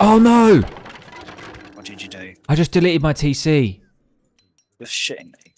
Oh no! What did you do? I just deleted my TC. You're shitting me.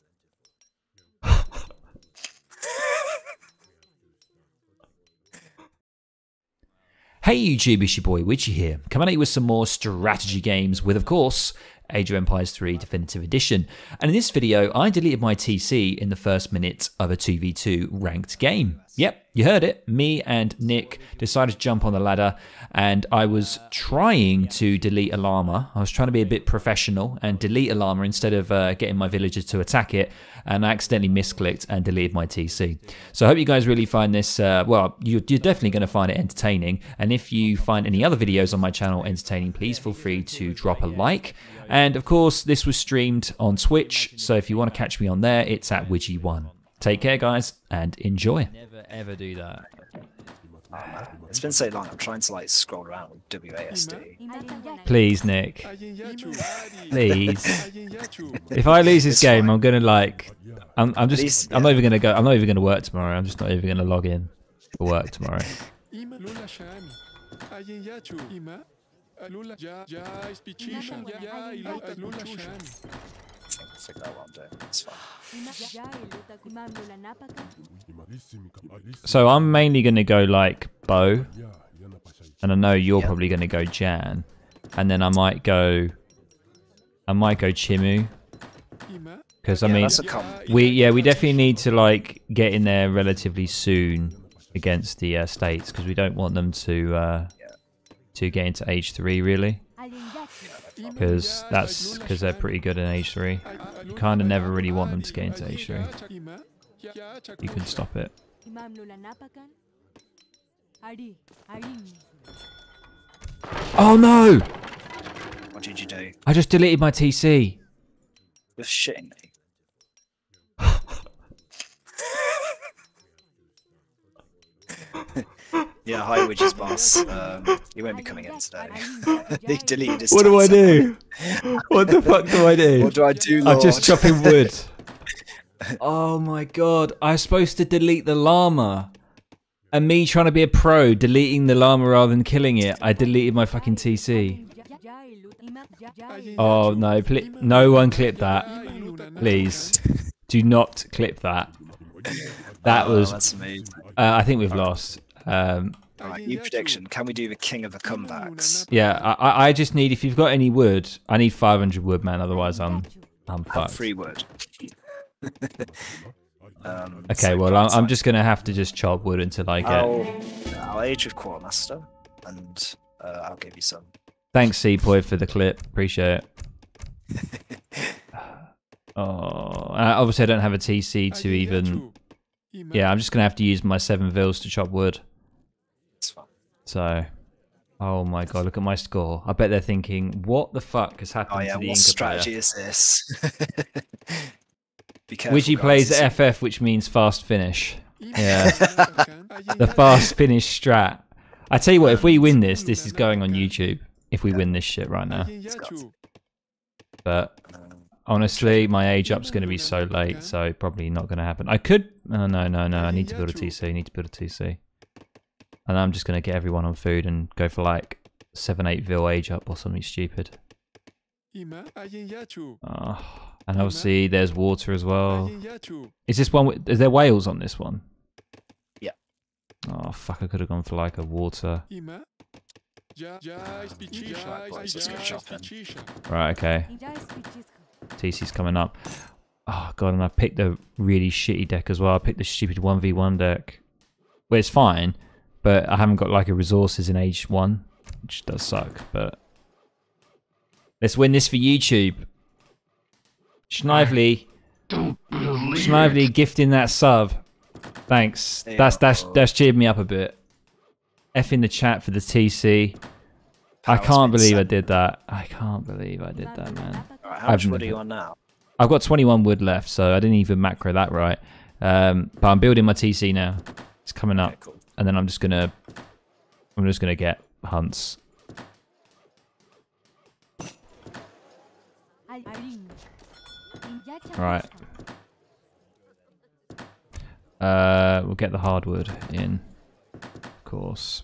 Hey YouTube, it's your boy Widgie here, coming at you with some more strategy games with, of course, Age of Empires 3 Definitive Edition. And in this video, I deleted my TC in the first minute of a 2v2 ranked game. Yep, you heard it. Me and Nick decided to jump on the ladder, and I was trying to delete a llama. I was trying to be a bit professional and delete a llama instead of uh, getting my villagers to attack it, and I accidentally misclicked and deleted my TC. So I hope you guys really find this, uh, well, you're, you're definitely going to find it entertaining. And if you find any other videos on my channel entertaining, please feel free to drop a like. And of course, this was streamed on Twitch, so if you want to catch me on there, it's at Widgie1. Take care, guys, and enjoy. Never ever do that. It's been so long. I'm trying to like scroll around with WASD. Please, Nick. Please. If I lose this game, I'm gonna like. I'm, I'm just. Please, I'm not even gonna go. I'm not even gonna work tomorrow. I'm just not even gonna log in for work tomorrow. Ima lula shami. Ayin yachu. Ima. Lula ja ja ispicisha. Ja lula shami. Figure out what I'm doing. It's fine. So I'm mainly gonna go like bow, Ja, jana pasha. and I know you're Yeah. probably gonna go Jan, and then I might go. I might go Chimu because I Yeah, mean that's a com. we yeah we definitely need to like get in there relatively soon against the uh, states because we don't want them to uh, to get into age three really because that's because they're pretty good in age three. You kind of never really want them to get into age three. You can stop it. Oh no! What did you do? I just deleted my TC. You're shitting me. Yeah, hi, Widgie's boss. Um, he won't be coming in today. he deleted his What do I do? What the fuck do I do? What do I do, I'm just chopping wood. oh my god! I was supposed to delete the llama, and me trying to be a pro, deleting the llama rather than killing it. I deleted my fucking TC. Oh no! Pl- no one clip that, please. Do not clip that. That Oh, was. Uh, I think we've lost. Um, Alright, new prediction. Can we do the king of the comebacks? yeah, I, I- I just need. If you've got any wood, I need 500 wood, man. Otherwise, I'm I'm And fucked. free wood. um, Okay, so well, I'm, I'm just gonna have to just chop wood until I get. I'll, I'll age with Quartermaster, and uh, I'll give you some. Thanks, Seapoy, for the clip. Appreciate it. Oh, obviously I don't have a TC to even. Yeah, I'm just gonna have to use my seven vils to chop wood. It's fine. So, oh my god, look at my score. I bet they're thinking, what the fuck has oh, happened Oh yeah, to the what Inca strategy player? is this? Be careful, Which guys, plays FF, which means fast finish. Yeah, the The fast finish strat. I tell you what, if we win this, this is going on YouTube. If we win this shit right now, but uh, honestly, my age up's going to be so late, so probably not going to happen. I could. Oh no, no, no! I need to build a TC. I need to build a TC, and I'm just going to get everyone on food and go for like seven, eight vil age up or something stupid. Oh, and obviously, there's water as well. Is this one? Is there whales on this one? Yeah. Oh fuck! I could have gone for like a water. boys, let's go shopping. Right. Okay. TC's coming up. Oh god, and I picked a really shitty deck as well. I picked the stupid one v one deck. Well, it's fine, but I haven't got like a resources in age one, which does suck. But let's win this for YouTube. Schnively, Schnively gifting that sub. Thanks. There you That's go. that's that's cheered me up a bit. F in the chat for the TC. I can't been believe I did that. I can't believe I did that, man. Alright, how I've much wood are you on now? I've got 21 wood left, so I didn't even macro that right. Um, but I'm building my TC now. It's coming Okay, up, cool. And then I'm just gonna, I'm just gonna get hunts. Right. Uh, we'll get the hardwood in, of course.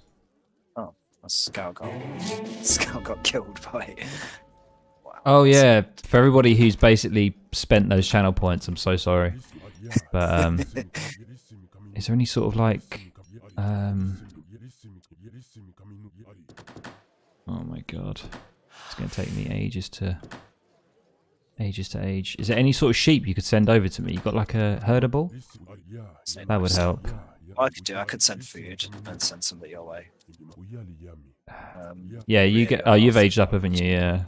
Oh, a scout got scout got killed by. Wow. Oh yeah, for everybody who's basically spent those channel points, I'm so sorry. But um, is there any sort of like, um, oh my god, it's gonna take me ages to, ages to age. Is there any sort of sheep you could send over to me? You got like a herdable? That would help. What I could do, I could send food and send somebody your way. Um, Yeah, you get. Oh, you've aged up, haven't you? Yeah.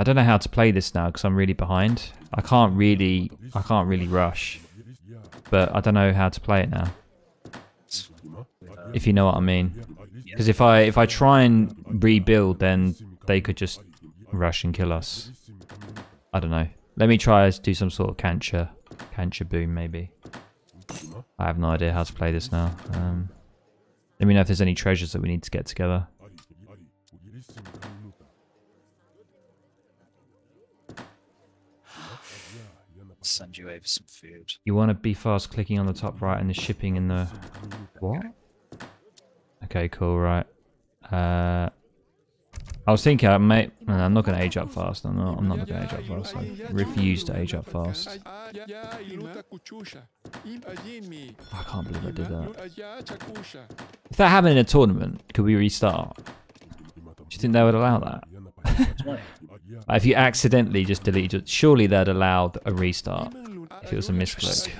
I don't know how to play this now because I'm really behind. I can't really, I can't really rush, but I don't know how to play it now. If you know what I mean. Because if I if I try and rebuild, then they could just rush and kill us. I don't know. Let me try to do some sort of cancer, cancer boom maybe. I have no idea how to play this now. Um, let me know if there's any treasures that we need to get together. Send you over some food. You want to be fast clicking on the top right and the shipping in the what? Okay, cool. Right. Uh, I was thinking, I may. No, I'm not going to age up fast. I'm not. I'm not going to age up fast. I refuse to age up fast. I can't believe I did that. If that happened in a tournament, could we restart? Do you think they would allow that? If you accidentally just deleted, surely that'd allow a restart if it was a misclick.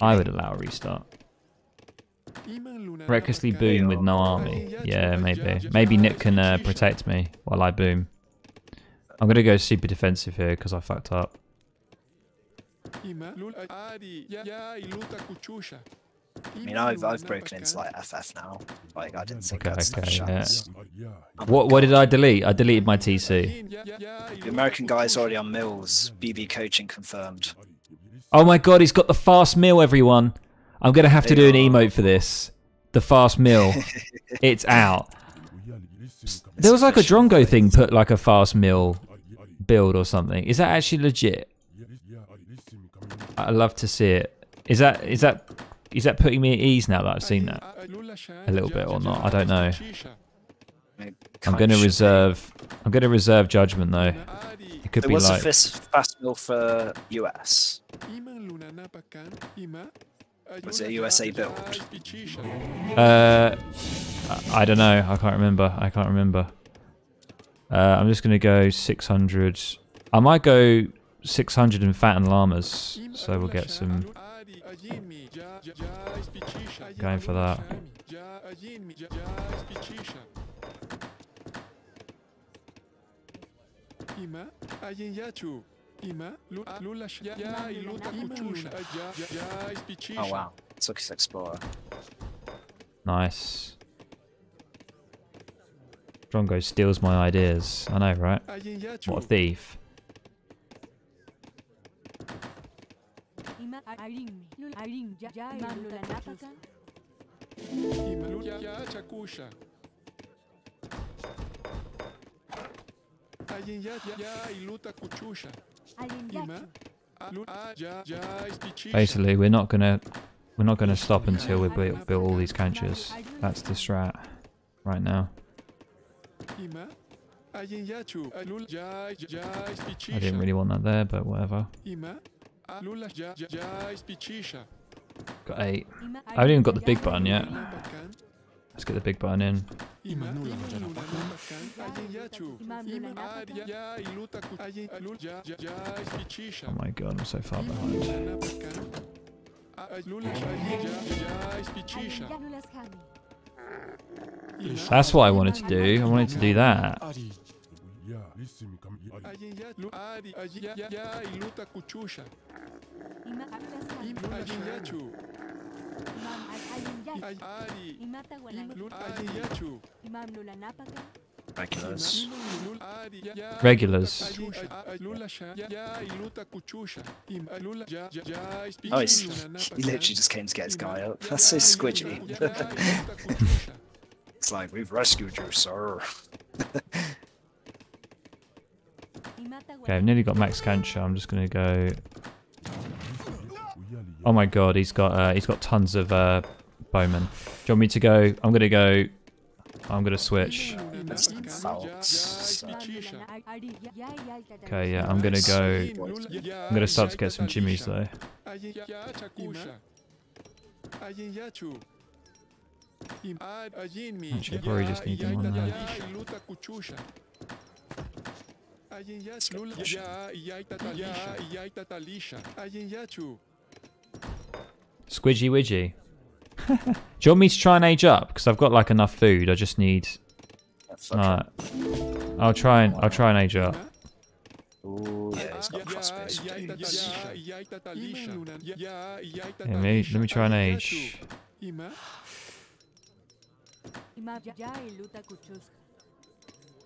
I would allow a restart. Recklessly boom with no army. Yeah, maybe. Maybe Nick can uh, protect me while I boom. I'm gonna go super defensive here because I fucked up. I mean, I've I've broken into like FF now. Like I didn't think Okay, I'd stand a okay, yeah. chance. What what did I delete? I deleted my TC. The American guy's already on Mills. BB coaching confirmed. Oh my god, he's got the fast mill, everyone. I'm gonna have to do an emote for this. The fast mill. it's out. There was like a Drongo thing put like a fast mill build or something. Is that actually legit? I'd love to see it. Is that is that is that putting me at ease now that I've seen that? A little bit or not, I don't know. I'm gonna of should be. reserve I'm gonna reserve judgment though. It could There be was like a fist fast mill for US. Was it a USA build? Uh, I I don't know. I can't remember. I can't remember. Uh, I'm just gonna go 600. I might go 600 and fatten llamas, so we'll get some. Going for that. Oh wow, his explorer. Nice. Drongo steals my ideas. I know, right? What a thief. Basically, we're not gonna we're not gonna stop until we build, build all these kanchas. That's the strat right now. I I didn't really want that there, but whatever. Got eight. I haven't even got the big button yet. Let's get the big button in. Oh my god, I'm so far behind. That's what I wanted to do. I wanted to do that. Regulars. Regulars. Oh, he's, he literally just came to get his guy up. That's so squidgy. it's like, we've rescued you, sir. Okay, I've nearly got max cancer. I'm just gonna go. Oh my god, he's got uh, he's got tons of uh, bowmen. Do you want me to go? I'm gonna go. I'm gonna switch. Okay, yeah, I'm gonna go. I'm gonna start to get some jimmies though. Actually, probably just need them on there. Squidgy Widgie. Do you want me to try and age up? Because I've got like enough food. I just need. Alright. I'll try and I'll try and age up. Ooh, yeah, he's got crossbows. Yeah, me, let me try and age.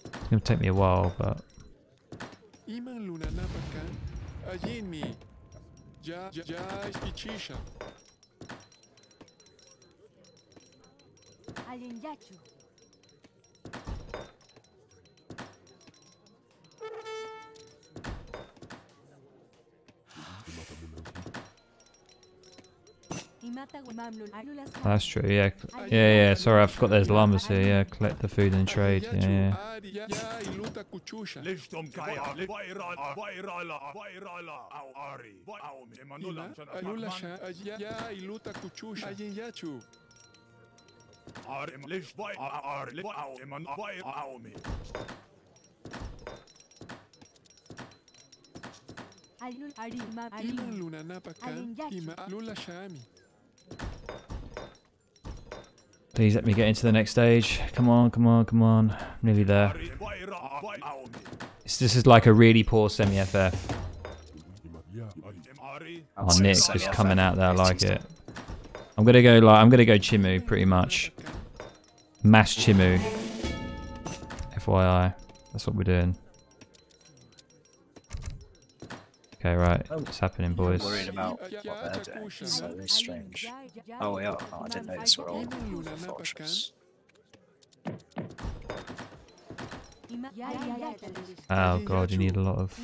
It's gonna take me a while, but Iman luna napakan, ayin mi. Ja, ja, ja, ispichisha. that's true. Yeah, yeah, yeah. Sorry, I forgot there's llamas here. Yeah, collect the food and trade. Yeah, yeah. Please let me get into the next stage. Come on, come on, come on. Nearly there. Ari, vaira, vai, au mi. This, this is like a really poor semi-FF. Em Oh, Nick just coming out there. I like it. I'm gonna go like I'm gonna go Chimu pretty much. Mash Chimu. FYI, that's what we're doing. Okay, right. What's happening, boys? Worried about what they're doing. It's so very strange. Oh, we are. Oh, I didn't notice we're all fortress. Oh god, you need a lot of.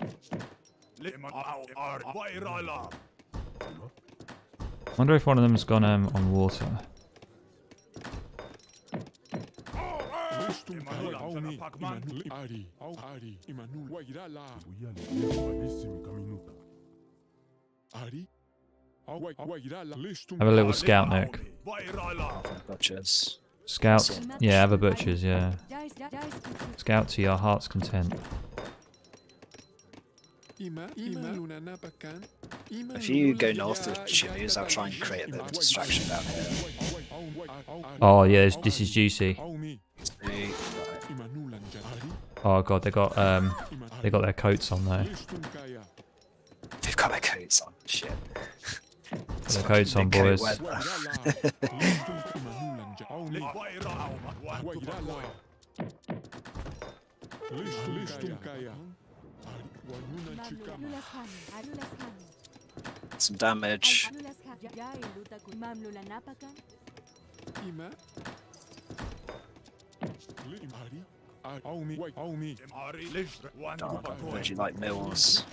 Ima, ja, ja, iluta kuchusha. Ima, ja, ja, itatalisha. li, eman, au, ari, vairala. Wonder if one of them's gone um, on water. Listum Ima, kaya, nula, au sana, mi. Pac-Man. Imanul, ari, au ari, imanul, wairala. Ari, au, wai- wairala. Listum Have a little scout, au Nick. mi, Vairala. Butchers. Scouts, yeah, have a butchers, yeah. Scout to your heart's content. Ima, ima, luna napakan. Ima, If you go north ja, of ja, Chimus, I'll try and create a bit of a distraction down here. Oh yeah, this, this is juicy. Au mi. See, right. Imanulan jan. Ari, Oh god, they got um, they got their coats on though. They've got their coats on. Shit. Got their coats on, Big coat boys. Some damage. Ima. Li- Ari, ari, au mi. Wai- Au mi. Em ari, lish, wan, tu, Dark. pakoi. Would you like Mills?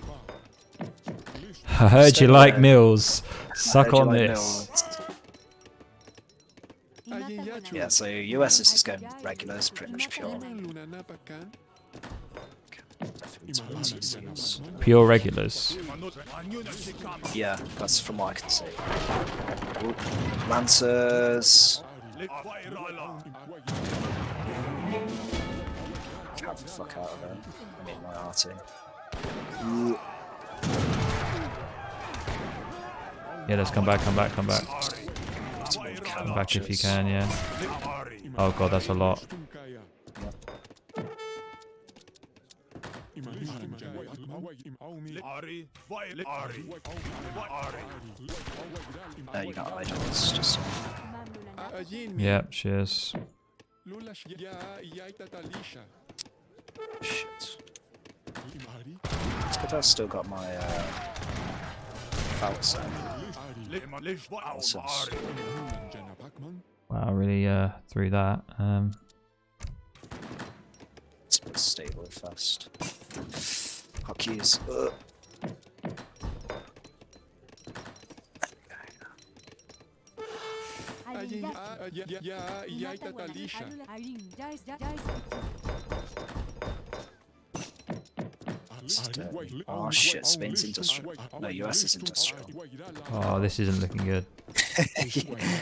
I heard you like. Mills. Suck on like this. Mills? Yeah, so US is just going regular, it's pretty much pure. Iman luna napakan. Definitely Iman luna utilities. napakan. Pure regulars. Manut, anyuna, chikama. Yeah, that's from what I can see. Ooh, Lancers. Get the fuck out of there. I mean, my arty. Yeah, let's come back, come back, come back. Come back if you can, yeah. Oh god, that's a lot. Yep, cheers. Lula sh- ya, ya itatalisha. shit. Ima- Ari, It's good I've still got my uh, Falcon. Ari, Lehman lift what Nonsense. Ari. Imanulan Jana Pakman. Wow, really uh, threw that. Um, It's a bit stable first. Hotkeys. Uh, oh shit, Spain's industrial. No, US is industrial. oh, this isn't looking good.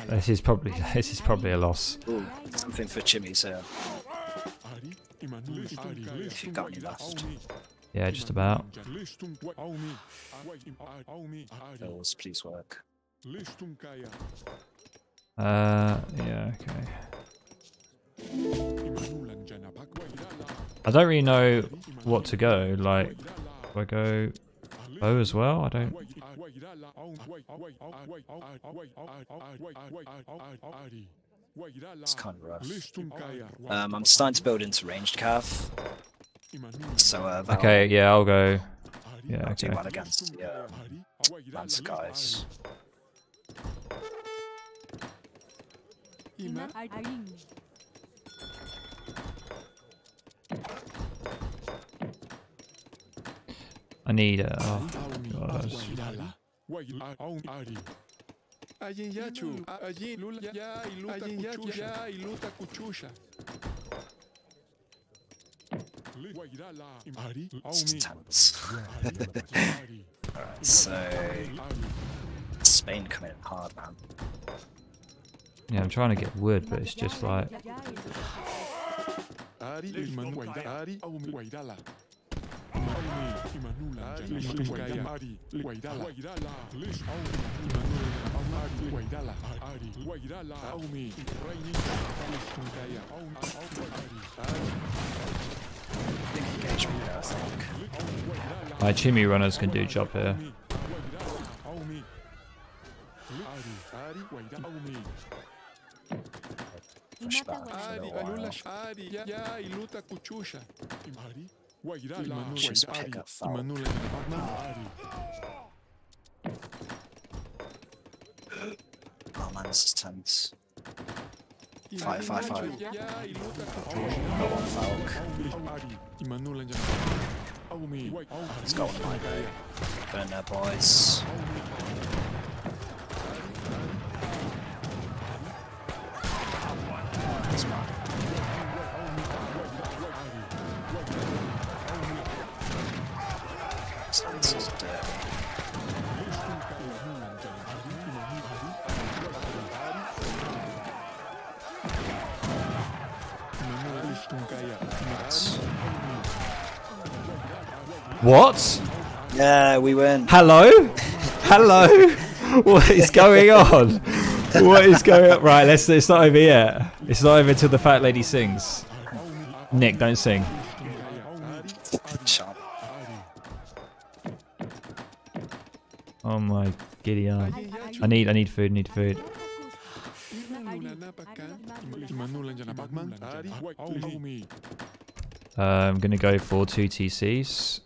This is probably this is probably a loss. Ooh, something for Chimmy's here. Ari, Imanulan Ari, If you've got any left. Yeah, just about. Listum kwa- Aumi, Awai, im- Ari, Aumi, Ari, Fills, please work. Uh, yeah, okay. Imanulan Jana Pak- Wairala, I don't really know what to go. Like, do I go O as well? I don't. It's kind of rough. Um, I'm starting to build into ranged Imanulan so uh, Val, Okay, yeah, I'll go. Yeah, not too okay. bad against the uh, Ari, Wairala, Lancer guys. I need. Uh, oh, God, Alright, so Spain coming in hard, man. yeah, I'm trying to get wood, but it's just like. Engagement there, I think. My chimney runners can do job here. Aumi, Ari, Ari, Wairala, Aumi, Push back for a Ari, little while. Alula, Ari, ya, ya, iluta kuchusha. Ari, Wairala, Imanula, Just pick up Falk. Oh man, this is tense. Five, five, five. Ya, ya, iluta Got Falk. Ari, Imanula, Aumi, Let's go on my go. Go in there, boys. What? Yeah, we win. Hello? Hello? what is going on? What is going on? Right, let's. It's not over yet. It's not over until the fat lady sings. Nick, don't sing. Oh my giddy aunt. I need. I need food. Need food. Uh, I'm gonna go for two TCs.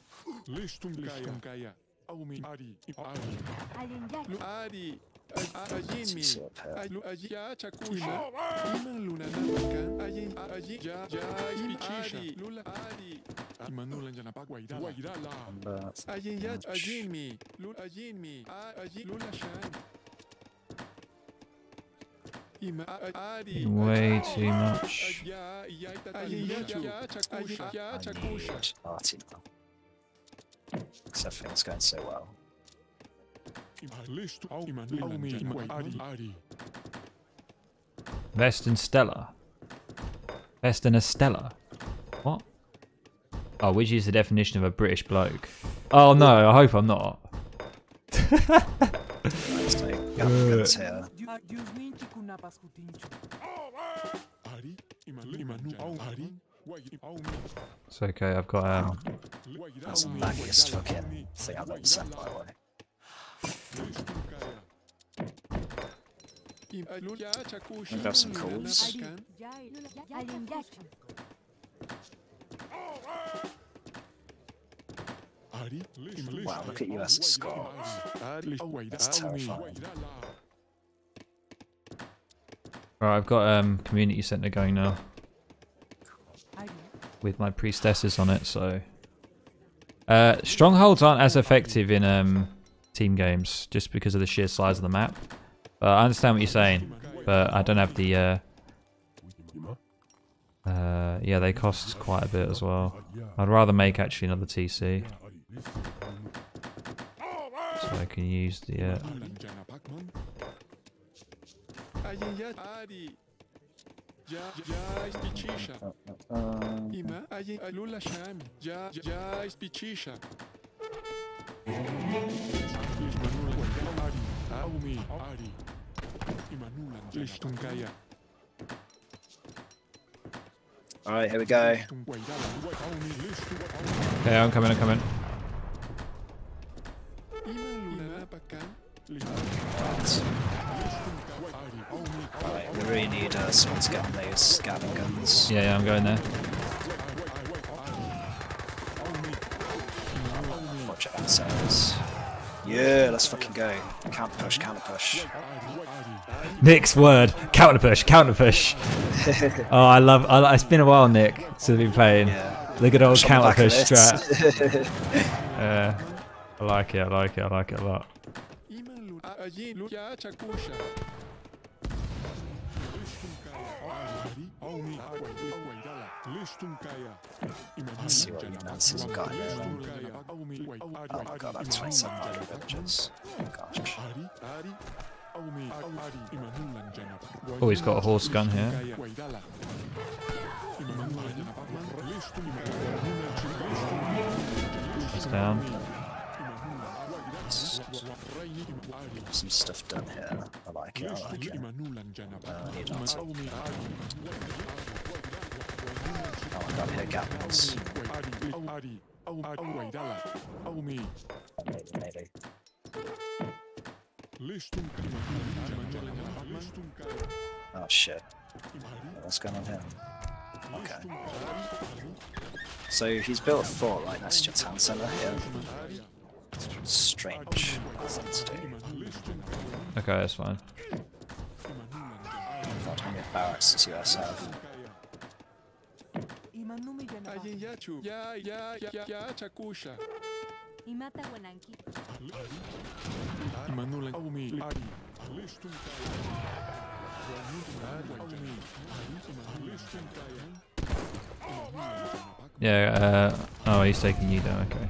Ajinmi, Sit up here. Alu ajia chakusha. Iman luna napakan. Ajin aji ja ja ispichisha. Lula ari. Imanula jana pak wairala. Wairala. Ya ajin. Lula ajin mi. Lula shan. Way too much. Ya ya ajin Because everything's going so well. Listu au imanula jana ari ari. Vest and Stella. Vest and a Stella. What? Oh, which is the definition of a British bloke? Oh no, I hope I'm not. Right, so we have guns here. Jużnińczy kunapas hutińczu. Ari, Imanu, Imanu, Au, Ari, Wai- Aumi, It's okay. I've got um. That's the Waidala, fucking thing I've ever sent, by the way. Lishtunkaya. Im- Alu- Ya, Chakusha, I've got some calls. Napakan, Ari, Lish- Wow, look at US Waida, That's terrifying. Right, I've got um community center going now with my priestesses on it. So uh, strongholds aren't as effective in um team games just because of the sheer size of the map. But I understand what you're saying. But I don't have the uh, uh yeah they cost quite a bit as well. I'd rather make actually another TC so I can use the uh, Lanjana Pakman. Ayin ya Ari. Ya ya ispichisha. Um, Ima ayin alula shami. Ya ya. Ari. Aumi Ari. Imanula Lishtunkaya. Alright, here we go. Okay, I'm coming, I'm coming. Imanula Napakan. Alright, we really need uh, someone to get on those scouting guns. Yeah, yeah, I'm going there. Watch out ourselves. Yeah, let's fucking go. Counter push, counter push. Nick's word, counter push, counter push. oh, I love. I, it's been a while, Nick, since I've been playing. Yeah. The good old Push counter push this. strat. Yeah, I like it. I like it. I like it a lot. Let's see what Nancy's got here. Oh my god, I have 27 million villages. Oh gosh. Oh, he's got a horse gun here. He's down. Some stuff done here. I like it, I like it. Uh, I need lots Oh my god, here. Aumi, Maybe, maybe. Oh shit. What's going on here? Okay. So he's built a fort right next to town centre here. Strange to. Okay, that's fine. God, how many barracks Ari, Lishtunkaya. Yeah. Uh, oh, he's taking you down. Okay.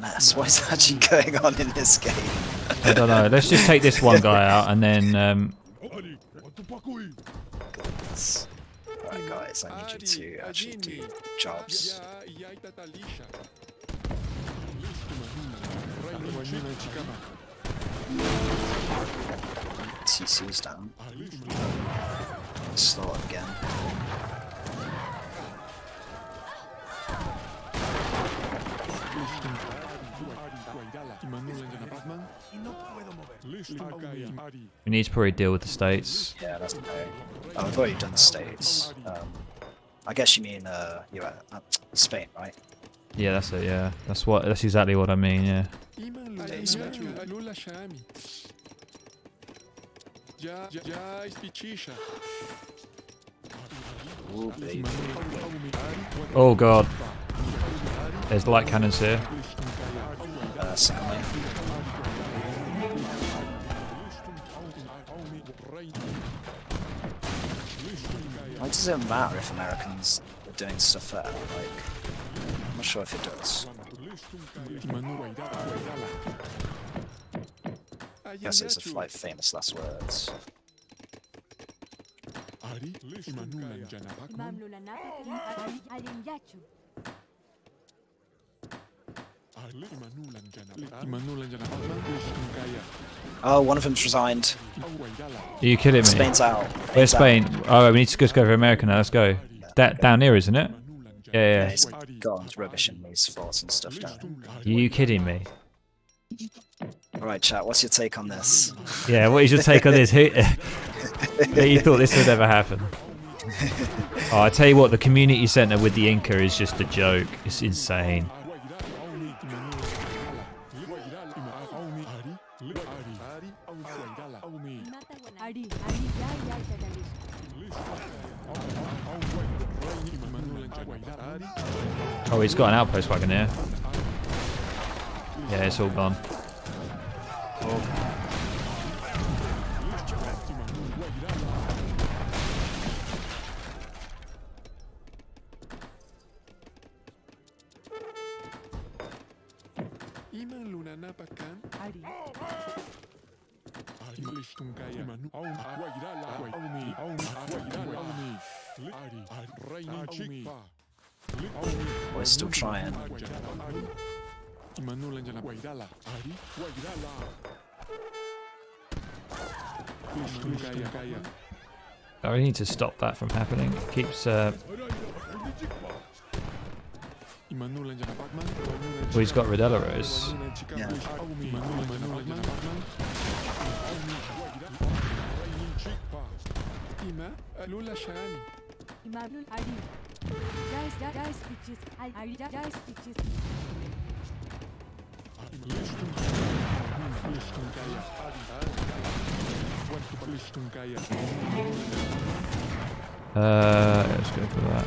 Mess. What is actually going on in this game? I don't know. Let's just take this one guy out and then. Um, Goodness. Right, guys, I need you to actually do jobs. Ya, ya, tatalisha. Lishtunkaya. Imanulan Chikama. TC's down. Slow again. We need to probably deal with the states. Yeah, that's okay. Oh, I've already done the States. Um, I guess you mean uh, you're at uh, Spain, right? Yeah, that's it. Yeah, that's what. That's exactly what I mean. Yeah. Oh god. There's light cannons here. Uh, secondly, why does it matter if Americans are doing stuff there. Like, I'm not sure if it does. Imanu Waidala, Waidala. I guess it's a like famous last words. Oh, one of them's resigned. Are you kidding me? Spain's out. Where's out. Spain? Oh, we need to just go for America now. Let's go. That down here, isn't it? Yeah, Yeah, yeah. he's his rubbish and these forts and stuff down. Are you kidding me? Alright, chat, what's your take on this? Yeah. What is your take on this? Who? that you thought this would ever happen? Oh, I tell you what, the community centre with the Inca is just a joke. It's insane. Oh, he's got an outpost wagon here. Yeah, it's all gone. Luna We're still trying. Imanu Lanjana, Waidala, Ari, Waidala, Lishtunkaya, I need to stop that from happening. It keeps. Uh, Imanu Lanjana Bakman, well, he's got Rodella Rose. Yeah. Aumi, Imanu Lanjana Bakman, Raini Chikpa, Ima, Lula Shani. Imam Ari. Guys, guys, guys, bitches. Ari, guys. Uh, let's go for that.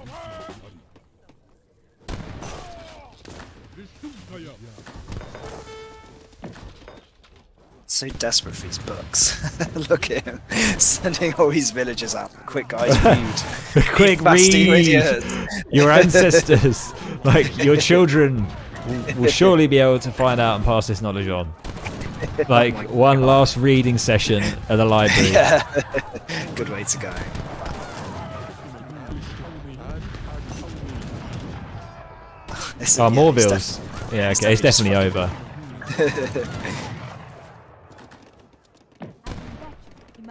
So desperate for his books. Look at him sending all his villagers out. Quick guys, read. Quick read! Your ancestors, like your children, will, surely be able to find out and pass this knowledge on. Like oh my one last reading session at the library. Yeah. Good way to go. Oh, yeah, more bills. Yeah, okay, it's definitely over.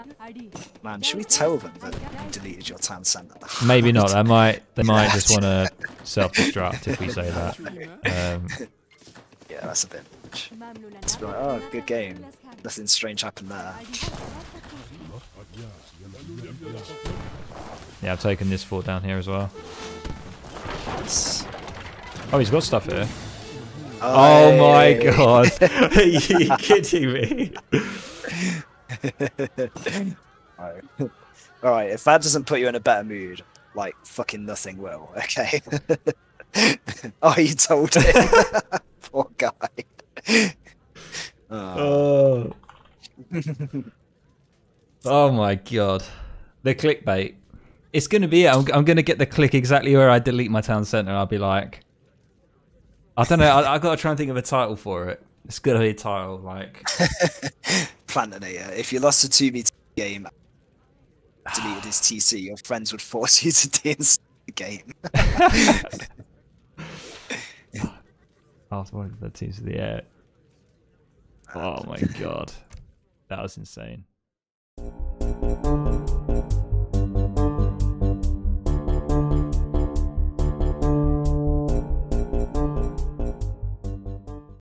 Imam Ari. Man, should we tell them that you deleted your town centre? Maybe not. They might. They might just want to self-destruct if we say that. Um, yeah, that's a bit much. Lulanapa. Like, oh, good game. Nothing strange happened there. yeah, I've taken this fort down here as well. Oh, he's got stuff here. Oh my god! Are you kidding me? Alright. Alright, if that doesn't put you in a better mood, like fucking nothing will, okay? oh, you told him. Poor guy. Oh. Oh. my god. The clickbait. It's going to be. I'm, I'm going to get the click exactly where I delete my town centre. I'll be like, I don't know. I, I've got to try and think of a title for it. It's going to be a title like, Plantinator, if you lost a 2v2 game, deleted ah. his TC, your friends would force you to deinstall the game. oh, what that seems to the air. Oh my god. That was insane.